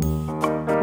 Música